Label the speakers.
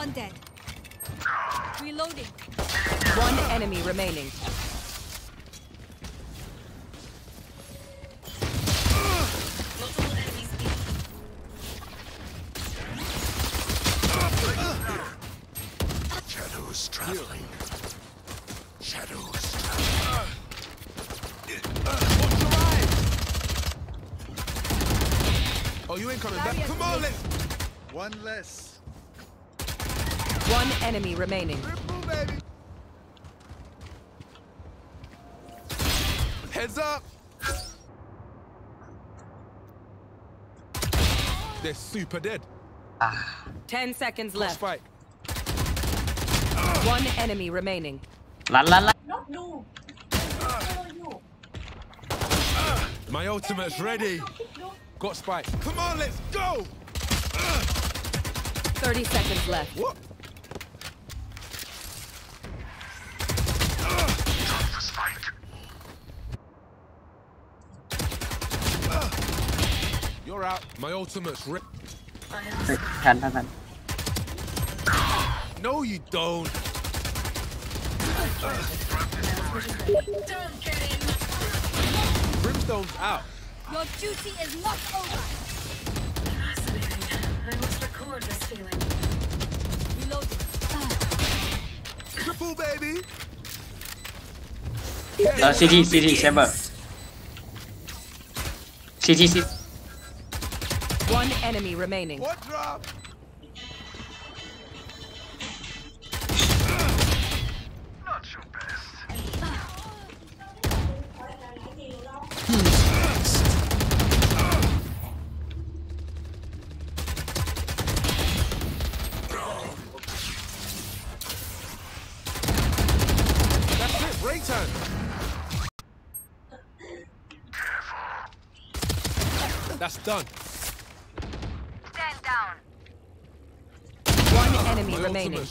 Speaker 1: One dead. Reloading.
Speaker 2: One enemy remaining.
Speaker 3: Multiple enemies
Speaker 4: Shadows traveling.
Speaker 5: Oh, you ain't coming back. Come on, let's. One less.
Speaker 2: One enemy remaining.
Speaker 5: Ripple, Heads up! They're super dead. Ah.
Speaker 2: Ten seconds left.
Speaker 5: Fight.
Speaker 2: One enemy remaining.
Speaker 3: La la la. Not you.
Speaker 5: My ultimate's ready. Got spike. Come on, let's go.
Speaker 2: 30 seconds left.
Speaker 5: What? You're out. My ultimate's
Speaker 6: rip. Can.
Speaker 5: No, you don't.
Speaker 3: Don't.
Speaker 5: Brimstone's out.
Speaker 1: Your duty is not over.
Speaker 3: Fascinating. I must record this feeling.
Speaker 1: Reloading.
Speaker 5: Triple baby.
Speaker 6: Uh, CG, CG, Saber. CG, CG.
Speaker 2: One enemy remaining.
Speaker 5: What drop? Not your best. That's it, break time. That's done.
Speaker 2: One enemy
Speaker 5: My
Speaker 2: remaining.